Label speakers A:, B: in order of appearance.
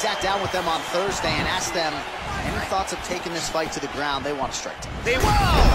A: sat down with them on Thursday and asked them any thoughts of taking this fight to the ground. They want to strike.
B: They will.